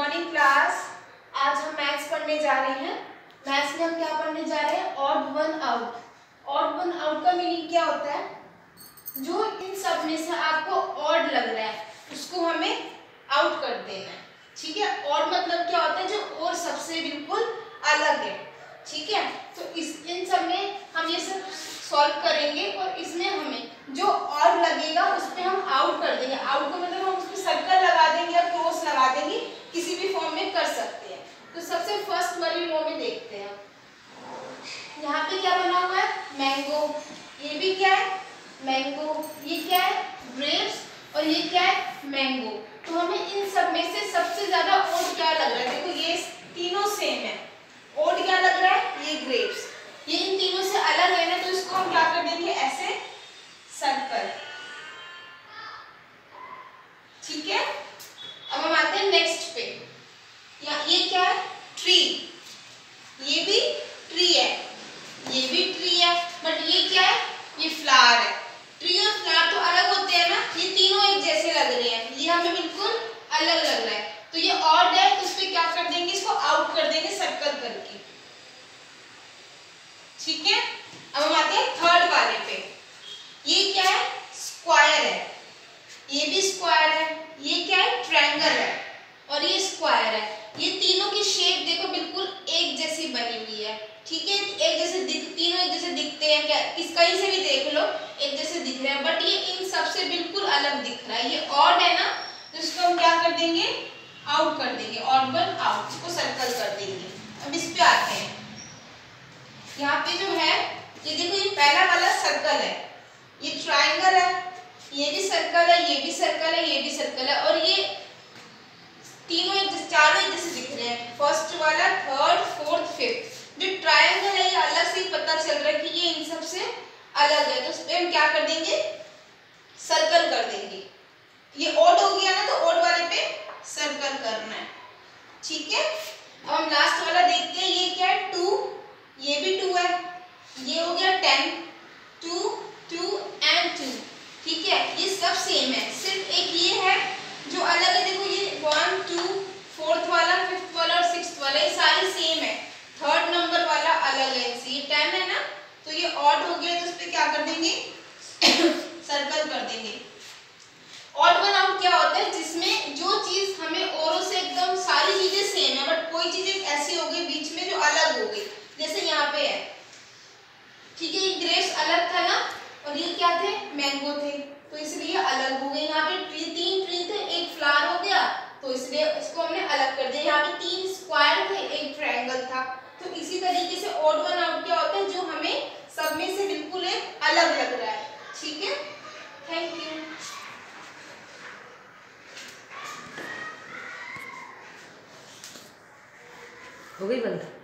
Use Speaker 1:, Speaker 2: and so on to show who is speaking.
Speaker 1: Morning class आज हम maths पढ़ने जा रहे हैं। मैथ्स में हम क्या पढ़ने जा रहे हैं? Odd one out odd one out का मीनिंग क्या होता है? जो इन सब में से आपको ऑड लग रहा है, उसको हमें आउट कर देना है। ठीक है? ऑड मतलब क्या होता है? जो और सबसे बिल्कुल अलग है। ठीक है? तो इस, इन सब में हम ये सब सॉल्व करेंगे और इसमें हमें जो ऑड लगेगा उस पर हम आउट कर देंगे आउट का मतलब हम उस पर सर्कल लगा देंगे या क्रॉस लगा देंगे किसी भी फॉर्म में कर सकते हैं तो सबसे फ़र्स्ट वाली रो में देखते हैं यहाँ पे क्या बना हुआ है मैंगो ये भी क्या है? मैंगो ये क्या है? ग्रेप्स और ये क्या है? मैंगो तो हमें इन सब में से सबसे ज़्यादा ओट क्या लग रहा है? देखो, ये तीनों सेम है। ओट क्या लग रहा है? ये ग्रेप्स ये इन तीनों से अलग है ना तो इसको हम क्या कर देंगे? ऐसे सर्कल ठीक है अब हम आते हैं नेक्स्ट पे या ये क्या है ट्री ये भी ट्री है ये भी ट्री है बट ये क्या है ये फ्लावर है। ट्री और फ्लावर तो अलग होते हैं ना, ये तीनों एक जैसे लग रहे हैं। ये हमें बिल्कुल अलग लग रहा है। तो ये ऑड है तो इस पे क्या कर देंगे, इसको आउट कर देंगे सर्कल करके। ठीक है? अब हम आते हैं थर्ड वाले पे। ये क्या है? स्क्वायर है। ये भी स्क्वायर है। ये क्या है? ट्रायंगल है। और ये स्क्वायर है। ये तीनों की शेप देखो, बिल्कुल एक जैसी बनी हुई है। ठीक है एक जैसे दिख तीनों एक जैसे दिखते हैं क्या इस कहीं से भी देख लो एक जैसे दिख रहे हैं बट ये इन सबसे अलग दिख रहा है। ये ऑड है ना? तो इसको हम क्या कर देंगे? आउट कर देंगे। ऑड वन आउट इसको सर्कल कर देंगे। अब इस पे आते हैं। यहाँ पे जो है, ये देखो, ये पहला वाला सर्कल है। ये ट्राइंगल है। ये भी सर्कल है, ये भी सर्कल है, ये भी सर्कल है। और ये तीनों एक चारों एक जैसे दिख रहे हैं। फ़र्स्ट वाला थर्ड फोर्थ फिफ्थ जो ट्रायंगल है, ये अलग से पता चल रहा है कि ये इन सबसे अलग है। तो इस पे हम क्या कर देंगे? सर्कल कर देंगे। ये ओड हो गया ना तो ओड वाले पे सर्कल करना है। ठीक है? अब हम लास्ट वाला देखते हैं, ये क्या है? टू ये भी टू है। ये हो गया ten two two and two ठीक है? ये सब सेम है। सिर्फ़ एक ये है, जो अलग है, देखो ये वन टू फोर्थ वाला फिफ्थ वाला और सिक्स वाला, ये सारे सेम है। थर्ड नंबर वाला अलग है। ये टेन है ना? तो ये ऑड हो गया तो इस पर क्या कर देंगे? सर्कल कर देंगे। ऑड वन आउट क्या होता है? जिसमें जो चीज़ हमें औरों से एकदम सारी चीज़ें सेम है बट कोई चीज़ ऐसी हो गई बीच में जो अलग हो गई जैसे यहाँ पे है ठीक है ये ग्रेप्स अलग था ना और ये क्या थे मैंगो थे तो इसलिए अलग हो गए यहाँ पे ट्री तीन ट्री थे एक फ्लावर हो गया तो इसलिए इसको हमने अलग कर दिया यहाँ पे तीन स्क्वायर थे एक ट्रायंगल था तो इसी तरीके से ऑड वन आउट क्या होता है जो हमें सब में से बिल्कुल एक अलग लग रहा है ठीक है थैंक यू
Speaker 2: हो गई बंद